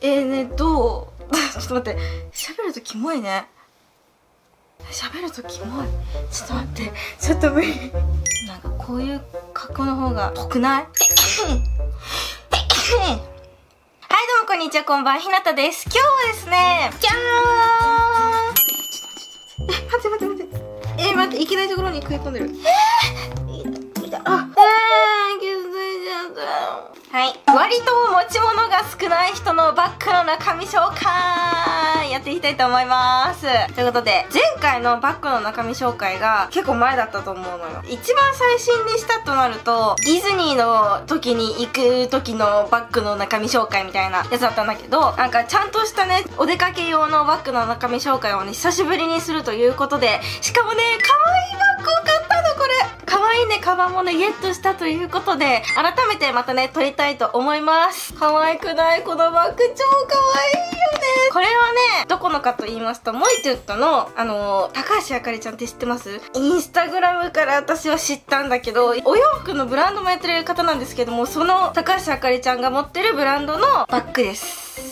えーねどう？ちょっと待って。喋るとキモいね。喋るとキモい。ちょっと待って。ちょっと無理。なんかこういう格好の方がぽくない？はいどうもこんにちは。こんばんは。ひなたです。今日はですね。じゃーん。え待って待って。待ってえー、待って。いけないところに食い込んでる。え割と持ち物が少ない人のバッグの中身紹介やっていきたいと思います。ということで前回のバッグの中身紹介が結構前だったと思うのよ。一番最新にしたとなるとディズニーの時に行く時のバッグの中身紹介みたいなやつだったんだけどなんかちゃんとしたねお出かけ用のバッグの中身紹介をね久しぶりにするということでしかもね可愛いバッグを買可愛いねカバンもねゲットしたということで改めてまたね撮りたいと思います。可愛くないこのバッグ超可愛いよね。これはねどこのかと言いますとモイトゥットのあのー、高橋あかりちゃんって知ってます？インスタグラムから私は知ったんだけどお洋服のブランドもやってる方なんですけどもその高橋あかりちゃんが持ってるブランドのバッグです。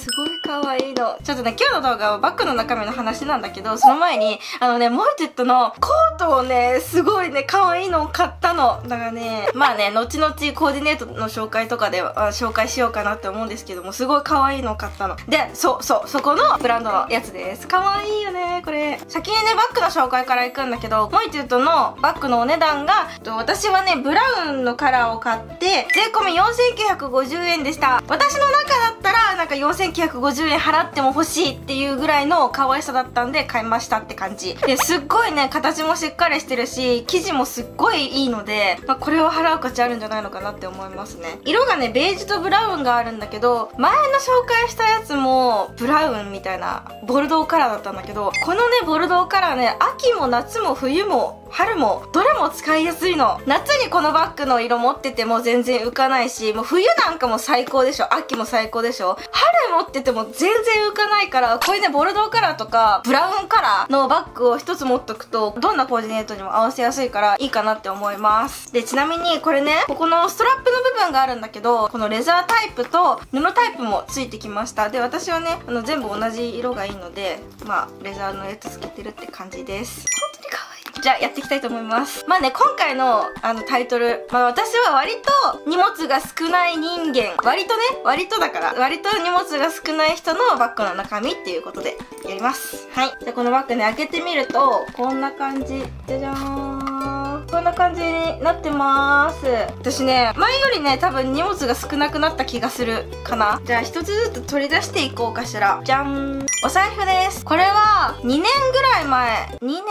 すごいいの。ちょっとね、今日の動画はバッグの中身の話なんだけど、その前に、あのね、モイテットのコートをね、すごいね、可愛いいのを買ったの。だからね、まあね、後々コーディネートの紹介とかで紹介しようかなって思うんですけども、すごい可愛いいのを買ったの。で、そうそう、そこのブランドのやつです。可愛いいよね、これ。先にね、バッグの紹介から行くんだけど、モイテットのバッグのお値段が、私はね、ブラウンのカラーを買って、税込み4950円でした。私の中だったら、なんか4950円70円払っても欲しいっていうぐらいの可愛さだったんで買いましたって感じ。で、すっごいね、形もしっかりしてるし、生地もすっごいいいので、まあ、これを払う価値あるんじゃないのかなって思いますね。色がね、ベージュとブラウンがあるんだけど、前の紹介したやつも、ブラウンみたいな、ボルドーカラーだったんだけど、このね、ボルドーカラーね、秋も夏も冬も春もどれも使いやすいの。夏にこのバッグの色持ってても全然浮かないしもう冬なんかも最高でしょ。秋も最高でしょ。春持ってても全然浮かないからこういうねボルドーカラーとかブラウンカラーのバッグを一つ持っとくとどんなコーディネートにも合わせやすいからいいかなって思います。でちなみにこれねここのストラップの部分があるんだけどこのレザータイプと布タイプもついてきました。で私はねあの全部同じ色がいいのでまあレザーのやつつけてるって感じです。本当に可じゃあやっていきたいと思います。まあね今回のあのタイトルまあ私は割と荷物が少ない人間。割とね割とだから割と荷物が少ない人のバッグの中身っていうことでやります。はい。じゃあこのバッグね開けてみるとこんな感じ。じゃじゃーん。こんな感じになってます。私ね前よりね多分荷物が少なくなった気がするかな。じゃあ一つずつ取り出していこうかしら。じゃん。お財布です。これは2年ぐらい前。2年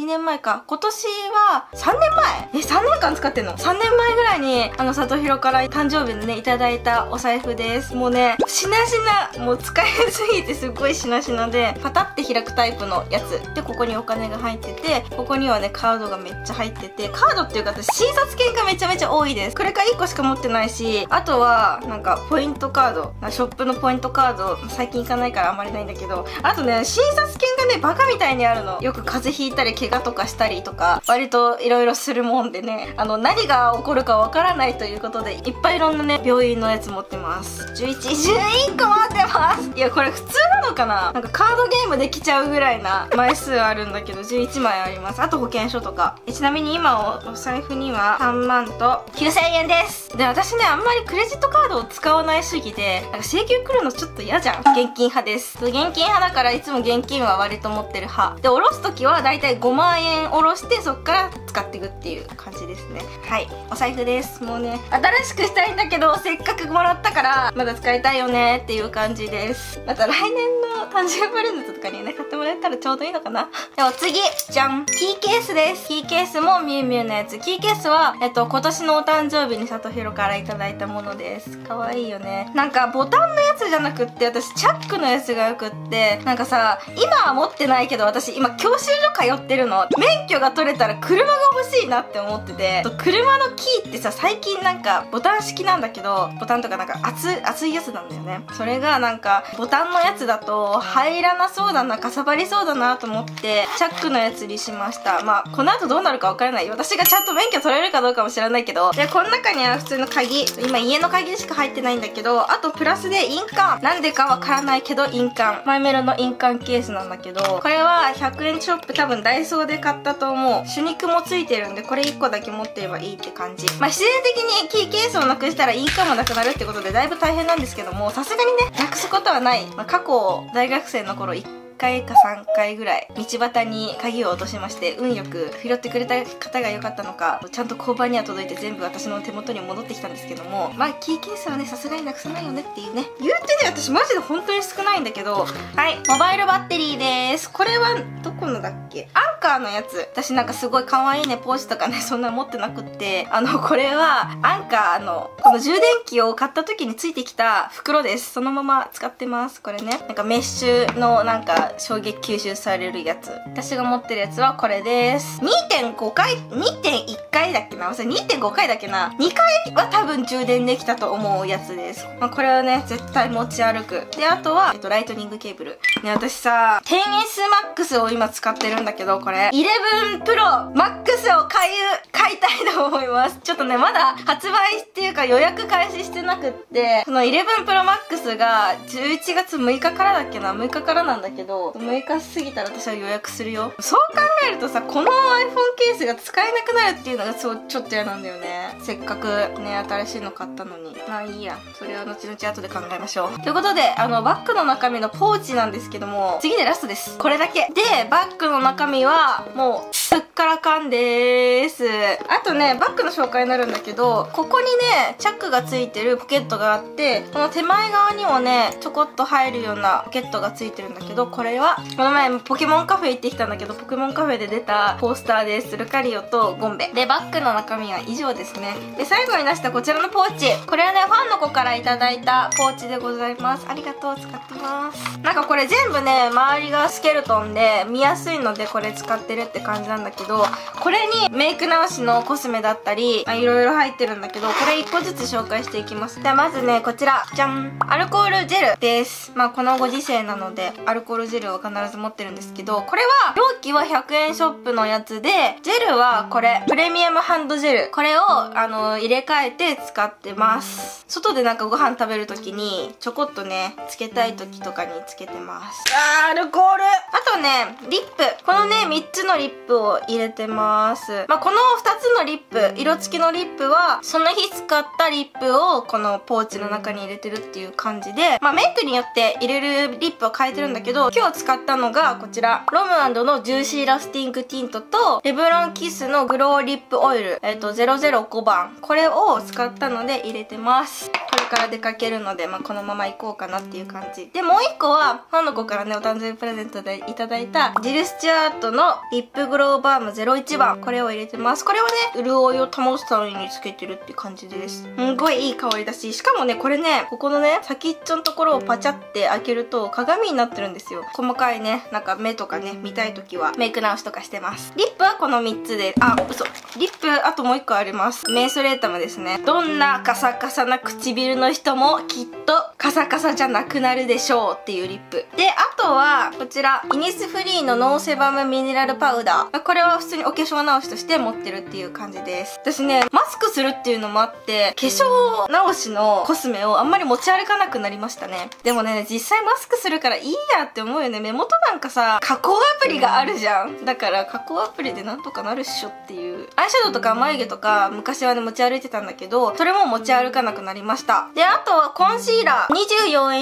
2年前か。今年は3年前え、3年間使ってんの ?3 年前ぐらいに、あの、里広から誕生日にね、いただいたお財布です。もうね、しなしな、もう使いすぎてすっごいしなしなで、パタって開くタイプのやつ。で、ここにお金が入ってて、ここにはね、カードがめっちゃ入ってて、カードっていうか、診察券がめちゃめちゃ多いです。これから1個しか持ってないし、あとは、なんか、ポイントカード、ショップのポイントカード、最近行かないからあんまりないんだけど、あとね、診察券がね、バカみたいにあるの。よく風邪ひいたり、怪我とかしたりとか割といろいろするもんでねあの何が起こるかわからないということでいっぱいいろんなね病院のやつ持ってます。1111個持ってます。いやこれ普通なのかな？なんかカードゲームできちゃうぐらいな枚数あるんだけど11枚あります。あと保険証とか。ちなみに今お財布には3万と9000円です。で私ねあんまりクレジットカードを使わない主義でなんか請求来るのちょっと嫌じゃん。現金派です。現金派だからいつも現金は割と持ってる派。で下ろす時はだいたい5万円下ろしてそっから使っていくっていう感じですね。はい。お財布です。もうね新しくしたいんだけどせっかくもらったからまだ使いたいよねっていう感じです。また来年の誕生日プレゼントとかにね買ってもらえたらちょうどいいのかな。では次じゃん。キーケースです。キーケースもミュウミュウのやつ。キーケースはえっと今年のお誕生日に里広からいただいたものです。かわいいよね。なんかボタンのやつじゃなくって私チャックのやつがよくってなんかさ今は持ってないけど私今教習所通ってるの。免許が取れたら車が欲しいなって思ってて。車のキーってさ最近なんかボタン式なんだけどボタンとかなんか熱熱いやつなんだよね。それがなんかボタンのやつだと入らなそうだなかさばりそうだなと思ってチャックのやつにしました。まあこの後どうなるか分からない。私がちゃんと免許取れるかどうかも知らないけど。でこの中には普通の鍵今家の鍵しか入ってないんだけどあとプラスで印鑑。なんでか分からないけど印鑑。マイメロの印鑑ケースなんだけどこれは100円ショップ多分ダイソーで買ったと思う。手肉もついてるんでこれ1個だけ持ってればいいって感じ。まあ自然的にキーケースをなくしたら印鑑もなくなるってことでだいぶ大変なんですけどもさすがにねなくすことはない、まあ、過去大学生の頃1回か3回ぐらい道端に鍵を落としまして運よく拾ってくれた方が良かったのかちゃんと交番には届いて全部私の手元に戻ってきたんですけどもまあキーケースはねさすがになくさないよねっていうね。言うてね私マジで本当に少ないんだけどはいモバイルバッテリーです。これはどこのだっけ？アンカーのやつ。私なんかすごい可愛いねポーチとかねそんな持ってなくって。あのこれはアンカーのこの充電器を買った時についてきた袋です。そのまま使ってます。これね。なんかメッシュのなんか衝撃吸収されるやつ。私が持ってるやつはこれです。2.5回2.1回だっけな？それ2.5回だっけな？2回は多分充電できたと思うやつです、まあ、これはね絶対持ち歩く。であとは、えっと、ライトニングケーブル。ね私さ 10S Max を今使ってるんだけどこれ11 Pro Max を買い買いたいと思います。ちょっとねまだ発売っていうか予約開始してなくって。この11 Pro Max が11月6日からだっけな？6日からなんだけど。6日過ぎたら私は予約するよ。そう考えるとさこの iPhone ケースが使えなくなるっていうのがそうちょっと嫌なんだよね。せっかくね新しいの買ったのに。まあいいや。それは後々後で考えましょう。ということであのバッグの中身のポーチなんですけども次でラストです。これだけ。でバッグの中身はもうすっからかんです。あとねバッグの紹介になるんだけどここにねチャックがついてるポケットがあってこの手前側にもねちょこっと入るようなポケットがついてるんだけどこれはこの前ポケモンカフェ行ってきたんだけどポケモンカフェで出たポスターです。ルカリオとゴンベ。でバッグの中身は以上ですね。で最後に出したこちらのポーチ。これはねファンの子からいただいたポーチでございます。ありがとう使ってます。なんかこれ全部ね周りがスケルトンで見やすいのでこれ使ってるって感じなんだけどこれにメイク直しのコスメだったりいろいろ入ってるんだけどこれ1個ずつ紹介していきます。ではまずねこちら。じゃん。アルコールジェルです。まあこのご時世なのでアルコールジェルを必ず持ってるんですけどこれは容器は100円ショップのやつでジェルはこれプレミアムハンドジェル。これをあの入れ替えて使ってます。外でなんかご飯食べる時にちょこっとねつけたい時とかにつけてます。あーアルコール。あとねリップ。このね3つのリップを入れてます。まあ、この2つのリップ色付きのリップはその日使ったリップをこのポーチの中に入れてるっていう感じでまあ、メイクによって入れるリップを変えてるんだけど今日使ったのがこちらロムのジューシーラスティングティントとレブロンキスのグローリップオイル、えっ、ー、と005番これを使ったので入れてます。これから出かけるので、まあ、このまま行こうかなっていう感じ。でもう1個はファンの子からねお誕生日プレゼントでいただいたジル・スチュアートのリップグローバーム01番。これを入れてます。これはね潤いを保つためにつけてるって感じです。すんごいいい香りだししかもねこれねここのね先っちょのところをパチャって開けると鏡になってるんですよ。細かいねなんか目とかね見たい時はメイク直しとかしてます。リップはこの3つであ嘘。リップあともう1個あります。メンソレータムですね。どんなカサカサな唇の人もきっとカサカサじゃなくなるでしょうっていうリップ。であとはこちらイニスフリーのノーセバムミネラルパウダー。これは普通にお化粧直しとして持ってるっていう感じです。私ねマスクするっていうのもあって化粧直しのコスメをあんまり持ち歩かなくなりましたね。でもね実際マスクするからいいやって思うよね。目元なんかさ加工アプリがあるじゃん。だから加工アプリでなんとかなるっしょっていう。アイシャドウとか眉毛とか昔はね持ち歩いてたんだけどそれも持ち歩かなくなりました。であとはコンシーラー。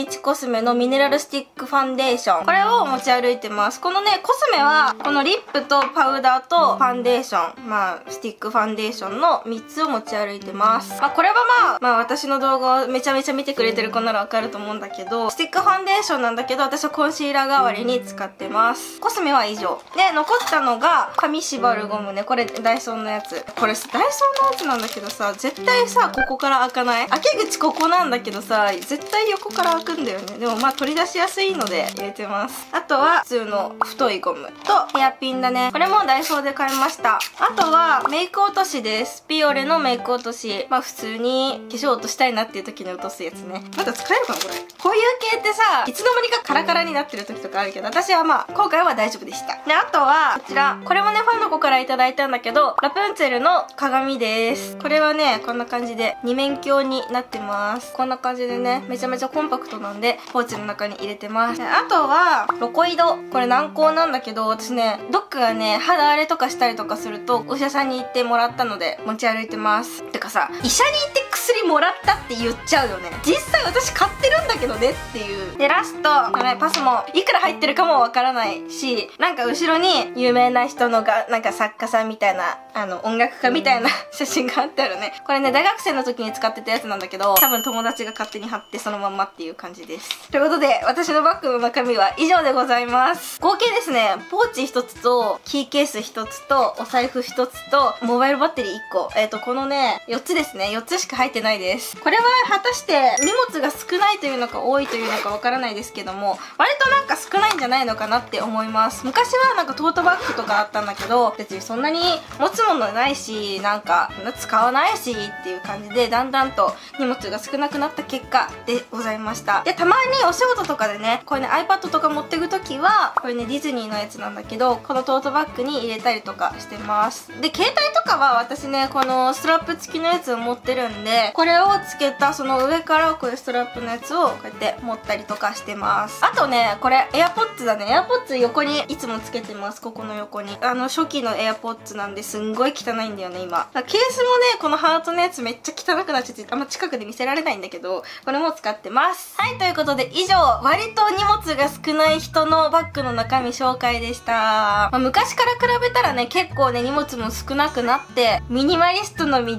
24H コスメのミネラルスティックファンデーション。これを持ち歩いてます。このねコスメはこのリップとパウダーとファンデーションまあスティックファンデーションの3つを持ち歩いてます。まあこれはまあまあ私の動画をめちゃめちゃ見てくれてる子ならわかると思うんだけどスティックファンデーションなんだけど私はコンシーラー代わりに使ってます。コスメは以上。で残ったのが紙縛るゴムね。これダイソーのやつ。これダイソーのやつなんだけどさ絶対さここから開かない？開け口ここなんだけどさ絶対横から開くんだよね。でもまあ取り出しやすいので入れてます。あとは普通の太いゴムとヘアピンだね。これもダイソ装で買いました。あとはメイク落としです。ピオレのメイク落とし。まあ普通に化粧落としたいなっていう時に落とすやつね。まだ使えるかなこれ。こういう系ってさいつの間にかカラカラになってる時とかあるけど私はまあ今回は大丈夫でした。であとはこちら。これもねファンの子から頂いたんだけどラプンツェルの鏡です。これはねこんな感じで二面鏡になってます。こんな感じでねめちゃめちゃコンパクトなんでポーチの中に入れてます。あとはロコイド。これ軟膏なんだけど私ねどっかがね肌荒れとかしたりとかするとお医者さんに行ってもらったので持ち歩いてます。てかさ医者に行って薬もらったって言っちゃうよね。実際私買ってるんだけどねっていう。でラストこれパスもいくら入ってるかもわからないしなんか後ろに有名な人のがなんか作家さんみたいなあの音楽家みたいな 写真があってあるね。これね大学生の時に使ってたやつなんだけど多分友達が勝手に貼ってそのまんまっていう感じです。ということで私のバッグの中身は以上でございます。合計ですねポーチ1つとキーケース1つとお財布1つとモバイルバッテリー1個。えっ、ー、とこのね4つですね。4つしか入ってないです。これは果たして荷物が少ないというのか多いというのかわからないですけども割となんか少ないんじゃないのかなって思います。昔はなんかトートバッグとかあったんだけど別にそんなに持つものないしなんか使わないしっていう感じでだんだんと荷物が少なくなった結果でございました。でたまにお仕事とかでねこれね iPad とか持ってく時はこれねディズニーのやつなんだけどこのトートバッグに入れたりとかしてます。で携帯とかは私ねこのストラップ付きのやつを持ってるんでこれをつけたその上からこういうストラップのやつをこうやって持ったりとかしてます。あとねこれ AirPods だね。AirPods 横にいつもつけてます。ここの横に。あの初期の AirPods なんですんごい汚いんだよね今。ケースもねこのハートのやつめっちゃ汚くなっちゃってあんま近くで見せられないんだけどこれも使ってます。はいということで以上。割と荷物が少ない人のバッグの中身紹介でした、まあ、昔から比べたらね結構ね荷物も少なくなってミニマリストの道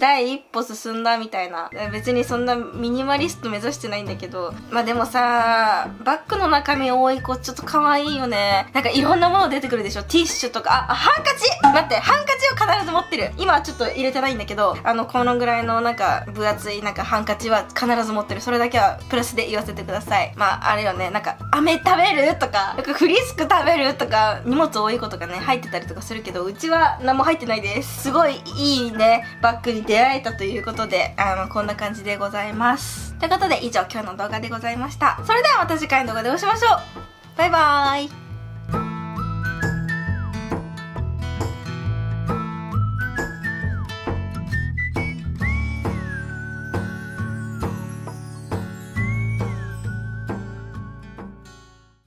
第一歩進んだみたいな。別にそんなミニマリスト目指してないんだけど。まあでもさバッグの中身多い子ちょっと可愛いよね。なんかいろんなもの出てくるでしょ。ティッシュとか。あハンカチ！待ってハンカチを必ず持ってる。今はちょっと入れてないんだけどあのこのぐらいのなんか分厚いなんかハンカチは必ず持ってる。それだけはプラスで言わせてください。まああれよね。なんか飴食べる？とかなんかフリスク食べる？とか荷物多い子とかね入ってたりとかするけどうちは何も入ってないです。すごいいいねバッグに出会えたということであのこんな感じでございます。ということで以上今日の動画でございました。それではまた次回の動画でお会いしましょう。バイバーイ。